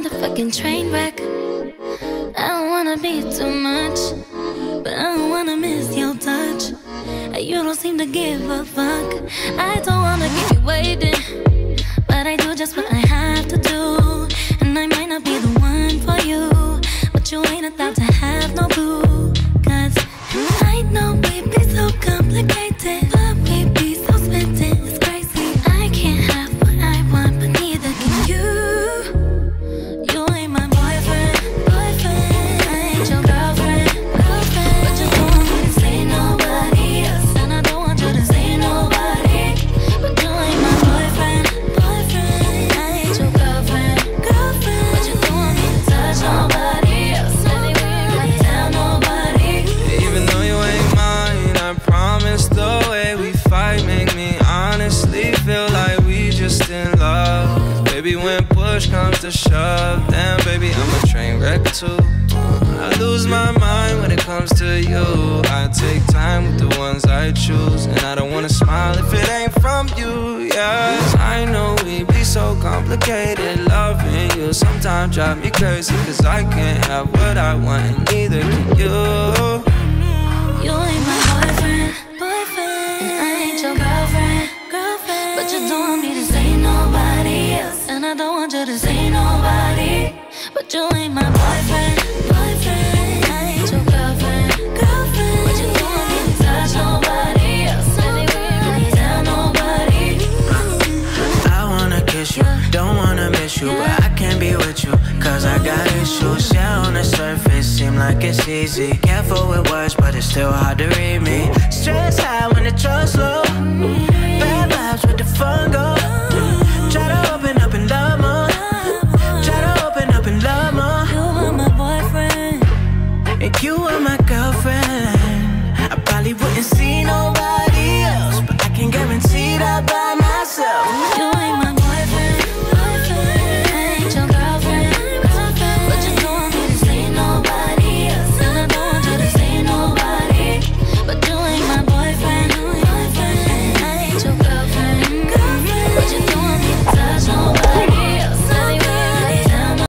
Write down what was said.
fucking train wreck. I don't wanna be too much, but I don't wanna miss your touch. You don't seem to give a fuck. I don't wanna keep you waiting, but I do just what I have to do. And I might not be the one for you, but you ain't about to have no boo. Cause I know we be so complicated, push comes to shove, damn baby, I'm a train wreck too. I lose my mind when it comes to you. I take time with the ones I choose, and I don't wanna smile if it ain't from you. Yes, I know we be so complicated. Loving you sometimes drive me crazy, cause I can't have what I want, and neither can. You like it's easy. Careful with words, but it's still hard to read me. Stress high